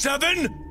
seven?